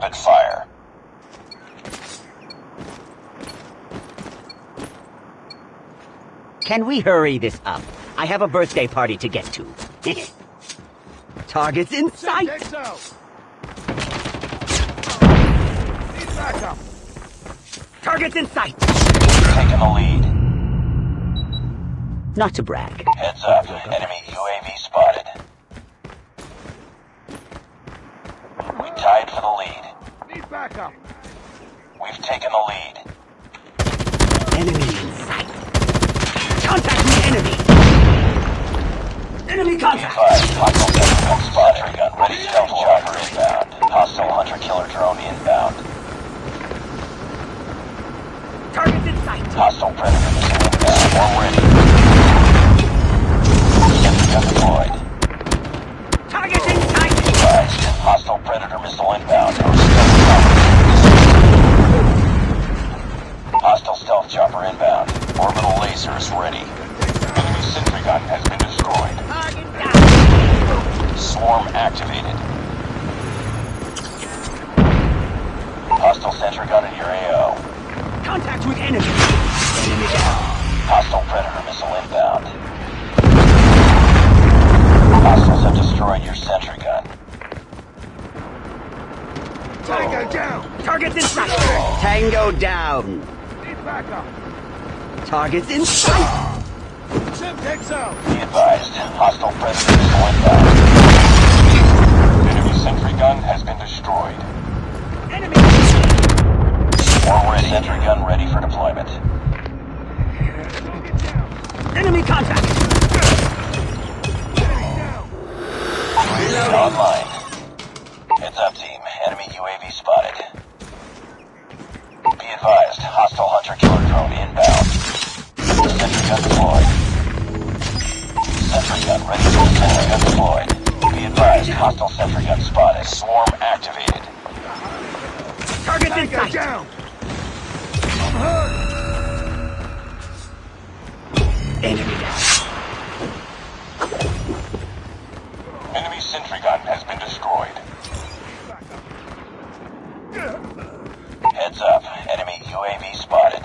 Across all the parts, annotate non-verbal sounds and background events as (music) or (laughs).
rapid fire. Can we hurry this up? I have a birthday party to get to. (laughs) Target's in sight! Target's in sight! Taking the lead. Not to brag. Heads up, enemy UAV spotted. We tied for the lead. Need backup. We've taken the lead. Enemy in sight. Contact with enemy! Enemy contact! Five. Hostile sentry gun. Gun ready. Stealth chopper inbound. Hostile hunter killer drone inbound. Targets in sight! Hostile predator missile inbound. More ready. Sentry gun deployed. Targets in sight! Advised. Hostile predator missile inbound. Orbital lasers ready. Enemy sentry gun has been destroyed. Target down! Swarm activated. Hostile sentry gun in your AO. Contact with enemy! Enemy down! Hostile predator missile inbound. Hostiles have destroyed your sentry gun. Tango down. Targets in sight! Tango down! Need backup. Targets in sight! Take so. Be advised. Hostile predator missile inbound. Enemy sentry gun has been destroyed. Enemy! Ready. Sentry gun ready for deployment. Enemy contact! UAV online. Heads up, team. Enemy UAV spotted. Be advised. Hostile hunter killer drone inbound. Sentry gun deployed. Sentry gun ready. Sentry gun deployed. Be advised. Hostile sentry gun spotted. Swarm activated. In Tango sight! down. I'm hurt. Enemy down! Enemy sentry gun has been destroyed. Heads up. Enemy UAV spotted.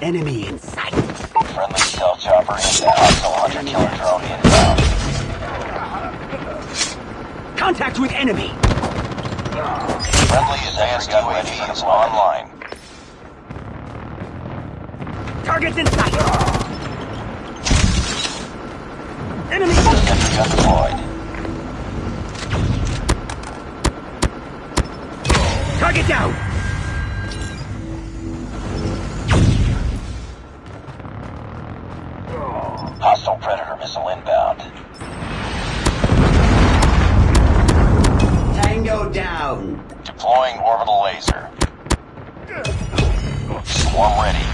Enemy in sight! Friendly stealth chopper inbound. Hostile hunter killer drone inbound. Contact with enemy! Friendly advanced UAV is online. Targets in sight! Enemy! Sentry Hostile Predator missile inbound. Tango down. Deploying orbital laser. Swarm ready.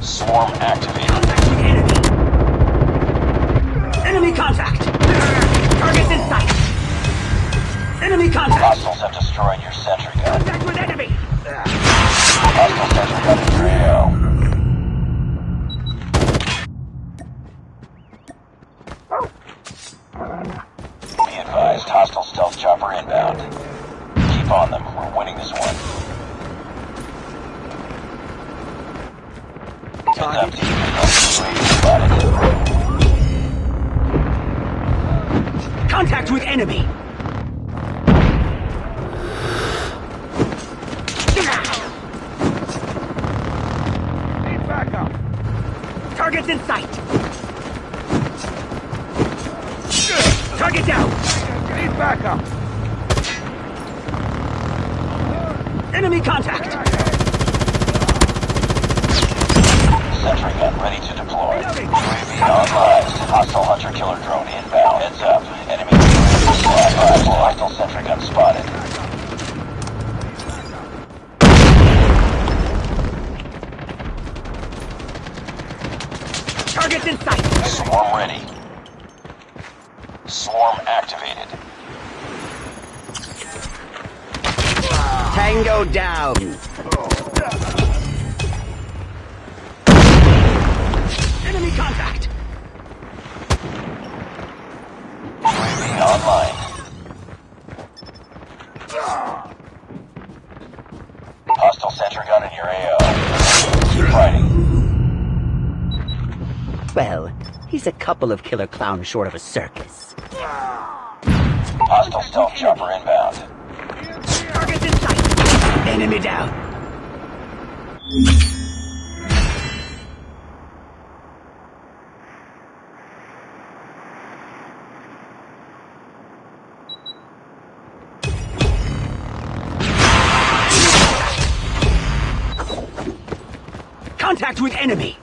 Swarm activated. Enemy contact! Target in sight! Enemy contact! Hostiles have destroyed your sentry gun. Contact with enemy! Hostile sentry gun in 3 advised, hostile stealth chopper inbound. Keep on them. We're winning this one. Target team. UAV spotted. Contact with enemy! Need backup. Targets in sight! Target down! Need backup. Enemy contact! Sentry gun ready to deploy. UAV online. Hostile hunter killer drone inbound. Heads up. Enemy Hostile sentry gun spotted. Targets in sight! Swarm ready. Swarm activated. Tango down! Enemy contact! UAV online. Hostile sentry gun in your AO. Keep fighting. Well, he's a couple of killer clowns short of a circus. Hostile stealth chopper inbound. Enemy down. Contact with enemy.